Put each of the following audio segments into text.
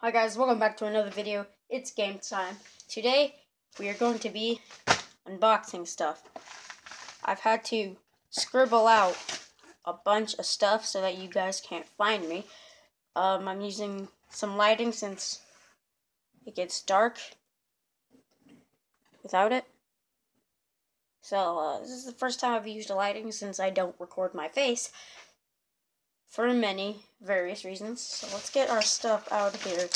Hi guys, welcome back to another video. It's game time. Today, we are going to be unboxing stuff. I've had to scribble out a bunch of stuff so that you guys can't find me. Um, I'm using some lighting since it gets dark without it. So, uh, this is the first time I've used lighting since I don't record my face for many various reasons. So let's get our stuff out of here.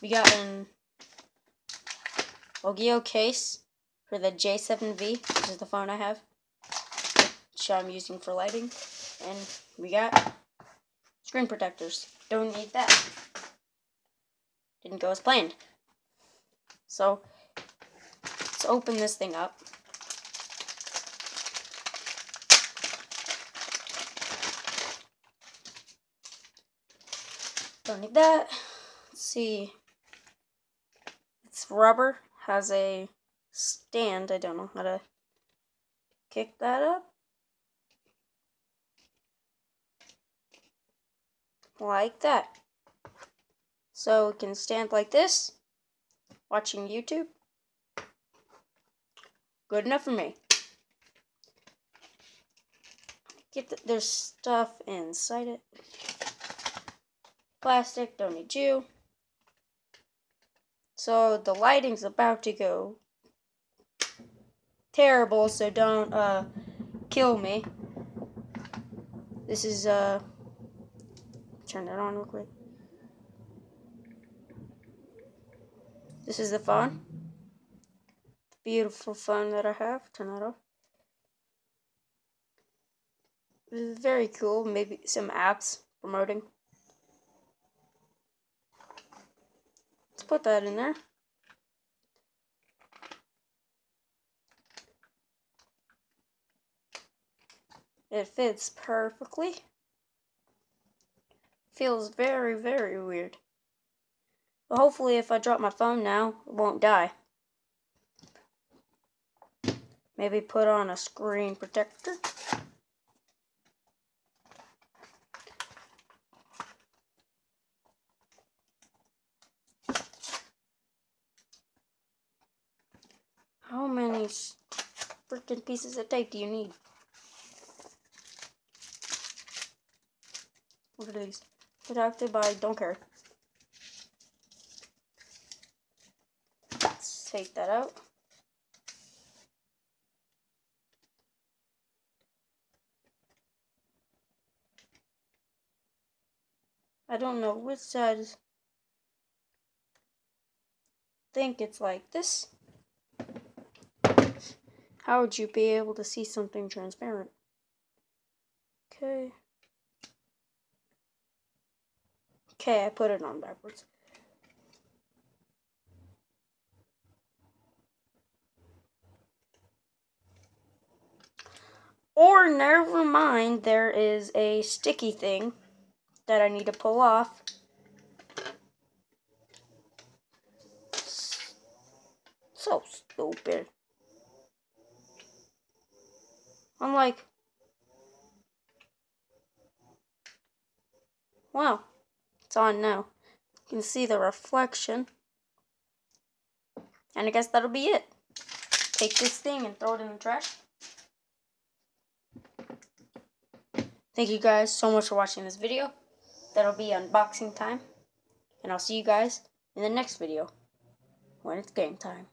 We got an Ogio case for the J7V, which is the phone I have, which I'm using for lighting. And we got screen protectors. Don't need that. Didn't go as planned. So, let's open this thing up. Don't need that. Let's see. It's rubber. Has a stand. I don't know how to kick that up. Like that. So it can stand like this. Watching YouTube. Good enough for me. Get the, there's stuff inside it plastic, don't need you. So the lighting's about to go terrible, so don't uh, kill me. This is, uh, turn that on real quick. This is the phone. Beautiful phone that I have. Turn that off. Very cool. Maybe some apps promoting. Put that in there. It fits perfectly. Feels very, very weird. But hopefully if I drop my phone now, it won't die. Maybe put on a screen protector. How many freaking pieces of tape do you need? What are these? Protected by don't care. Let's take that out. I don't know which side is. think it's like this. How would you be able to see something transparent? Okay. Okay, I put it on backwards. Or never mind, there is a sticky thing that I need to pull off. So stupid. I'm like, wow, it's on now. You can see the reflection. And I guess that'll be it. Take this thing and throw it in the trash. Thank you guys so much for watching this video. That'll be unboxing time. And I'll see you guys in the next video when it's game time.